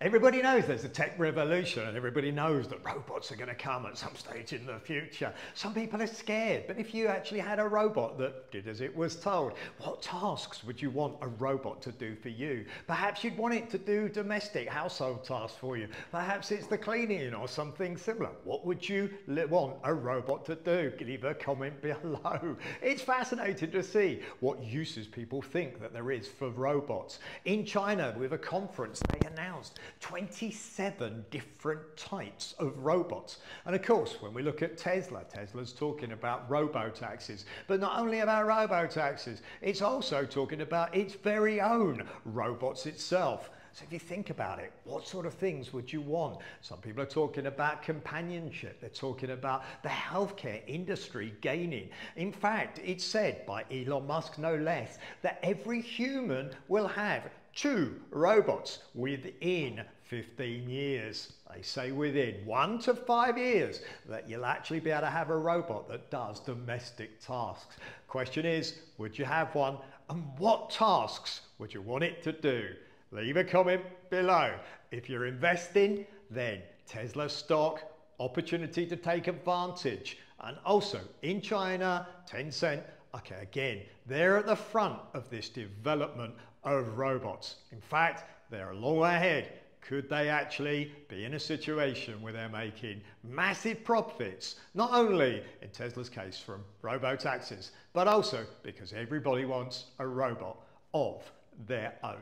Everybody knows there's a tech revolution and everybody knows that robots are going to come at some stage in the future. Some people are scared, but if you actually had a robot that did as it was told, what tasks would you want a robot to do for you? Perhaps you'd want it to do domestic household tasks for you. Perhaps it's the cleaning or something similar. What would you want a robot to do? Leave a comment below. It's fascinating to see what uses people think that there is for robots. In China, with a conference, they announced 27 different types of robots. And of course, when we look at Tesla, Tesla's talking about robo-taxis, but not only about robo-taxis, it's also talking about its very own robots itself. So if you think about it, what sort of things would you want? Some people are talking about companionship. They're talking about the healthcare industry gaining. In fact, it's said by Elon Musk, no less, that every human will have two robots within 15 years. They say within one to five years that you'll actually be able to have a robot that does domestic tasks. Question is, would you have one? And what tasks would you want it to do? Leave a comment below. If you're investing, then Tesla stock, opportunity to take advantage. And also in China, Tencent, okay, again, they're at the front of this development of robots. In fact, they're a long way ahead. Could they actually be in a situation where they're making massive profits, not only in Tesla's case from robo-taxis, but also because everybody wants a robot of their own.